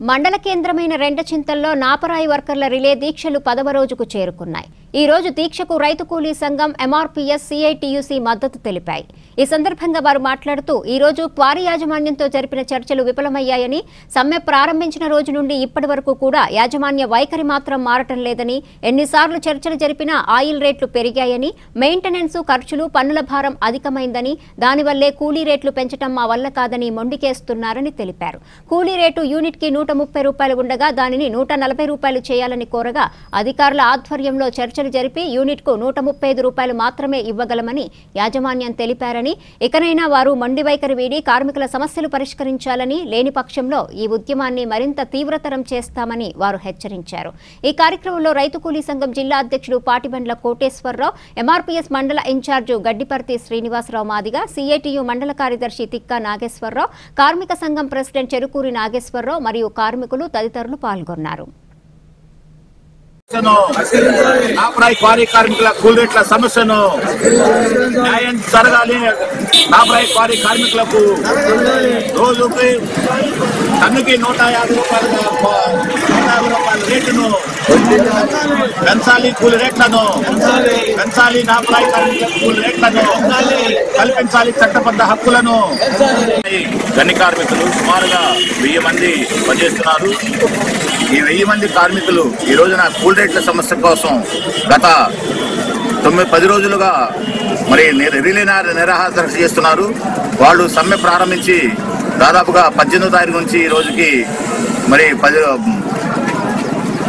మండల కేంద్రమైన రెండచింతల్లో నాపరాయి వర్కర్ల రిలే దీక్షలు పదవ రోజుకు చేరుకున్నాయి. ఈ రోజు దీక్షకు రైతు కూలీ సంఘం ఎంఆర్పీఎస్ సిఐటియుసి మద్దతు తెలిపాయి. ఈ సందర్భంగా వారు మాట్లాడుతూ ఈ రోజు క్వారీ యాజమాన్యంతో జరిపిన చర్చలు విఫలమయ్యాయని సమ్మె ప్రారంభించిన రోజు నుండి ఇప్పటి వరకు కూడా యాజమాన్య వైఖరి మాత్రం మారటం లేదని ఎన్నిసార్లు చర్చలు జరిపినా ఆయిల్ రేట్లు పెరిగాయని మెయింటెనెన్స్ ఖర్చులు పన్నుల భారం అధికమైందని దానివల్లే కూలీ రేట్లు పెంచడం మా వల్ల కాదని మొండికేస్తున్నారని తెలిపారు. కూలీ రేటు యూనిట్కి నూట ముప్పై రూపాయలు ఉండగా దానిని నూట నలభై రూపాయలు చేయాలని కోరగా అధికారుల ఆధ్వర్యంలో చర్చలు జరిపి యూనిట్కు నూట ముప్పై ఐదు రూపాయలు మాత్రమే ఇవ్వగలమని యాజమాన్యం తెలిపారని ఇకనైనా వారు మండి వైఖరి వీడి కార్మికుల సమస్యలు పరిష్కరించాలని లేని పక్షంలో ఈ ఉద్యమాన్ని మరింత తీవ్రతరం చేస్తామని వారు హెచ్చరించారు. ఈ కార్యక్రమంలో రైతు కూలీ సంఘం జిల్లా అధ్యక్షుడు పాటిబండ్ల కోటేశ్వరరావు ఎంఆర్పీఎస్ మండల ఇన్ఛార్జు గడ్డిపర్తి శ్రీనివాసరావు మాదిగా సిఐటియు మండల కార్యదర్శి తిక్కా నాగేశ్వరరావు కార్మిక సంఘం ప్రెసిడెంట్ చెరుకూరి నాగేశ్వరరావు మరియు కార్మికులు తదితరులు పాల్గొన్నారు. సమస్యను నాపరాయి క్వారీ కార్మికుల కూల్ రేట్ల సమస్యను న్యాయం జరగాలి. నాపరాయి క్వారీ కార్మికులకు రోజుకి టన్నుకి నూట యాభై రూపాయల నూట యాభై రూపాయల రేటును పెంచాలి కూలి రేట్లను పెంచాలి. నాపరాయి కూలి రేట్లను కల్పించాలి చట్టబద్ధ హక్కులను. గని కార్మికులు సుమారుగా వెయ్యి మంది పనిచేస్తున్నారు. ఈ వెయ్యి మంది కార్మికులు ఈ రోజున కూల్ రేట్ల సమస్య కోసం గత తొమ్మిది పది రోజులుగా మరి రిలే నిరా- నిరాహార చేస్తున్నారు. వాళ్ళు సమ్మె ప్రారంభించి దాదాపుగా పద్దెనిమిదో తారీఖు నుంచి ఈ రోజుకి మరి పది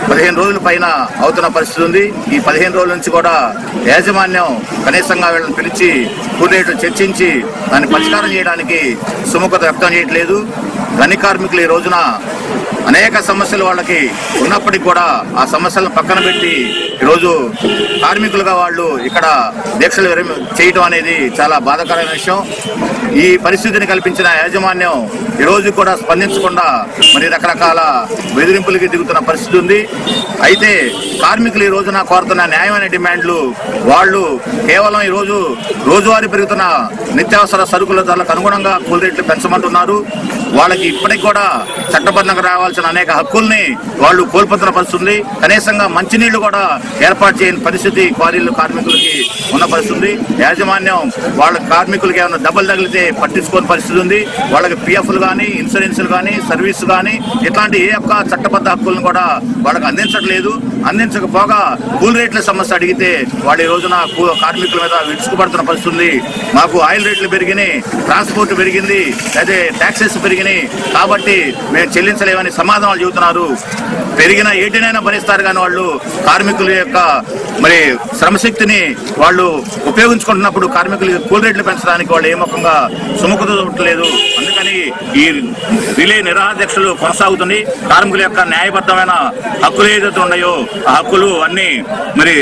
పదిహేను రోజుల పైన అవుతున్న పరిస్థితి ఉంది. ఈ పదిహేను రోజుల నుంచి కూడా యాజమాన్యం కనీసంగా వీళ్ళని పిలిచి కూల్ చర్చించి దాన్ని పరిష్కారం చేయడానికి సుముఖత వ్యక్తం చేయట్లేదు. గని కార్మికులు ఈ రోజున అనేక సమస్యలు వాళ్ళకి ఉన్నప్పటికీ కూడా ఆ సమస్యలను పక్కన పెట్టి ఈరోజు కార్మికులుగా వాళ్ళు ఇక్కడ దీక్షలు చేయటం అనేది చాలా బాధాకరమైన విషయం. ఈ పరిస్థితిని కల్పించిన యాజమాన్యం ఈ రోజు కూడా స్పందించకుండా మరి రకరకాల బెదిరింపులకి దిగుతున్న పరిస్థితి ఉంది. అయితే కార్మికులు ఈ రోజున కోరుతున్న న్యాయమైన డిమాండ్లు వాళ్ళు కేవలం ఈ రోజు రోజువారీ పెరుగుతున్న నిత్యావసర సరుకుల ధరలకు అనుగుణంగా కూలి రేట్లు పెంచమంటున్నారు. వాళ్ళకి ఇప్పటికి కూడా చట్టబద్ధంగా రావాల్సిన అనేక హక్కుల్ని వాళ్ళు కోల్పోతున్న పరిస్థితుంది కనీసంగా మంచినీళ్ళు కూడా ఏర్పాటు చేయని పరిస్థితి క్వారీలు కార్మికులకి ఉన్న పరిస్థితుంది యాజమాన్యం వాళ్ళ కార్మికులకి ఏమైనా దెబ్బలు తగిలితే పట్టించుకోని పరిస్థితి ఉంది. వాళ్ళకి పిఎఫ్లు కానీ ఇన్సూరెన్స్లు కానీ సర్వీస్ కానీ ఇట్లాంటి ఏ ఒక్క చట్టబద్ధ హక్కులను కూడా వాళ్ళకి అందించట్లేదు. అందించకపోగా కూల్ రేట్ల సమస్య అడిగితే వాళ్ళు ఈ రోజున కూ- కార్మికుల మీద విడుచుకుపడుతున్న పరిస్థితి ఉంది. మాకు ఆయిల్ రేట్లు పెరిగినాయి ట్రాన్స్పోర్ట్ పెరిగింది అయితే ట్యాక్సెస్ పెరిగినాయి. కాబట్టి మేము చెల్లించలేమని సమాధానాలు చెబుతున్నారు. పెరిగిన ఏటినైనా భరిస్తారు కానీ వాళ్ళు కార్మికుల యొక్క మరి శ్రమశక్తిని వాళ్ళు ఉపయోగించుకుంటున్నప్పుడు కార్మికులు కూల్ రేట్లు పెంచడానికి వాళ్ళు ఏమకంగా సుముఖత చూడలేదు అందుకని ఈ రిలే నిరాధ్యక్షులు కొనసాగుతుంది కార్మికుల యొక్క న్యాయబద్ధమైన హక్కులు ఏదైతే ఉన్నాయో హక్కులు అన్ని మరి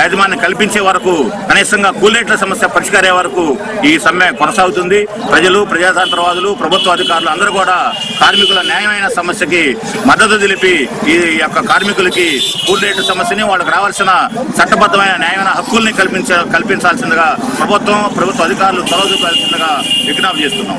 యాజమాన్యం కల్పించే వరకు కనీసంగా కూలరేట్ల సమస్య పరిష్కారే వరకు ఈ సమ్మె కొనసాగుతుంది. ప్రజలు ప్రజాతంత్రవాదులు ప్రభుత్వ అధికారులు అందరూ కూడా కార్మికుల న్యాయమైన సమస్యకి మద్దతు తెలిపి ఈ యొక్క కార్మికులకి కూలరేట్ల సమస్యని వాళ్ళకి రావాల్సిన చట్టబద్ధమైన న్యాయమైన హక్కుల్ని కల్పించ కల్పించాల్సిందిగా ప్రభుత్వం ప్రభుత్వ అధికారులు చొరవ విజ్ఞప్తి చేస్తున్నాం.